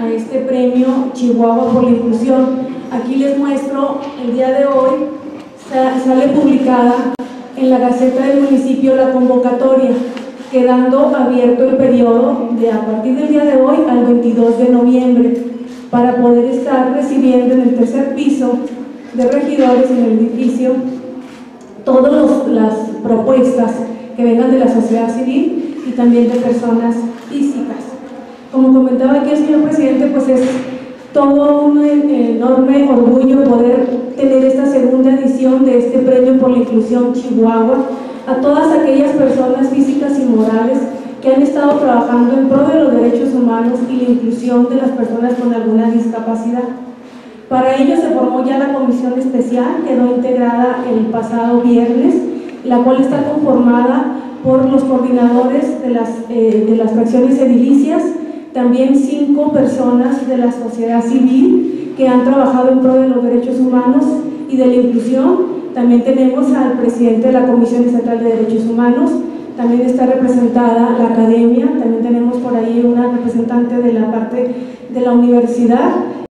a este premio Chihuahua por la Inclusión. Aquí les muestro el día de hoy, sale publicada en la Gaceta del Municipio la convocatoria, quedando abierto el periodo de a partir del día de hoy al 22 de noviembre para poder estar recibiendo en el tercer piso de regidores en el edificio todas las propuestas que vengan de la sociedad civil y también de personas físicas. Como comentaba aquí el señor presidente, pues es todo un enorme orgullo poder tener esta segunda edición de este premio por la inclusión Chihuahua a todas aquellas personas físicas y morales que han estado trabajando en pro de los derechos humanos y la inclusión de las personas con alguna discapacidad. Para ello se formó ya la comisión especial, quedó integrada el pasado viernes, la cual está conformada por los coordinadores de las, eh, de las fracciones edilicias, también cinco personas de la sociedad civil que han trabajado en pro de los derechos humanos y de la inclusión. También tenemos al presidente de la Comisión Estatal de Derechos Humanos, también está representada la academia, también tenemos por ahí una representante de la parte de la universidad